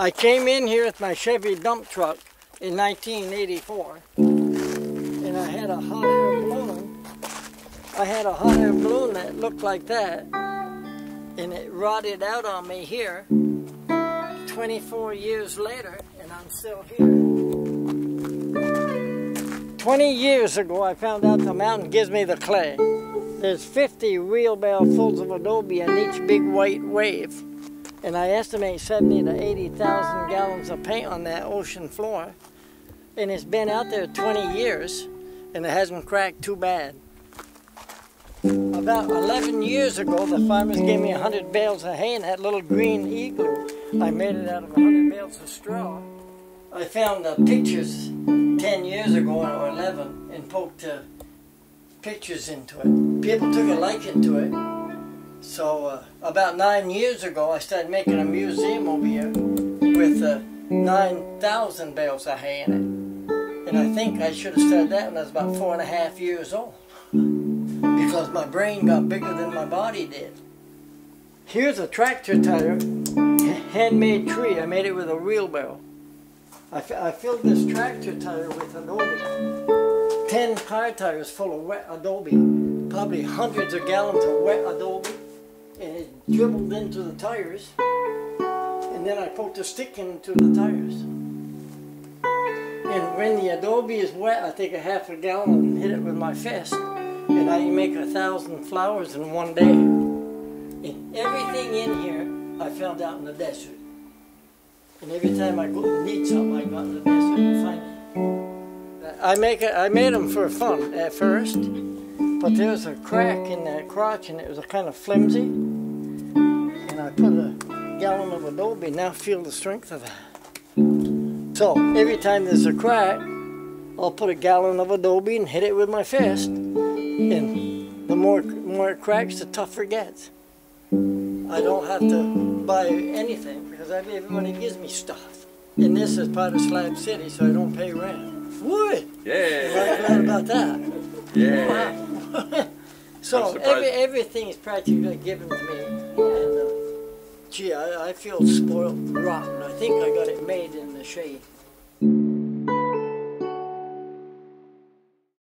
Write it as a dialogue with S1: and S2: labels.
S1: I came in here with my Chevy dump truck in 1984 and I had a hot air balloon. I had a hot air balloon that looked like that and it rotted out on me here 24 years later and I'm still here. 20 years ago I found out the mountain gives me the clay. There's 50 wheelbarrowfuls of adobe in each big white wave and I estimate 70 to 80,000 gallons of paint on that ocean floor. And it's been out there 20 years, and it hasn't cracked too bad. About 11 years ago, the farmers gave me 100 bales of hay in that little green igloo. I made it out of 100 bales of straw. I found the pictures 10 years ago, or 11, and poked uh, pictures into it. People took a liking to it, so uh, about nine years ago, I started making a museum over here with uh, 9,000 bales of hay in it. And I think I should have started that when I was about four and a half years old. Because my brain got bigger than my body did. Here's a tractor tire, handmade tree. I made it with a wheelbarrow. I, I filled this tractor tire with adobe. Ten car tires full of wet adobe. Probably hundreds of gallons of wet adobe and it dribbled into the tires and then I poked a stick into the tires. And when the adobe is wet, I take a half a gallon and hit it with my fist and I make a thousand flowers in one day. And everything in here I found out in the desert. And every time I go, need something, I go in the desert and find it. I make it, I made them for fun at first, but there was a crack in that crotch and it was a kind of flimsy. I put a gallon of adobe, now feel the strength of that. So every time there's a crack, I'll put a gallon of adobe and hit it with my fist. And the more, more it cracks, the tougher it gets. I don't have to buy anything because everybody gives me stuff. And this is part of Slab City, so I don't pay rent. Wood!
S2: Yeah!
S1: I'm glad about that.
S2: Yeah!
S1: Wow. so every, everything is practically given to me. Gee, I, I feel spoiled rotten. I think I got it made in the shade.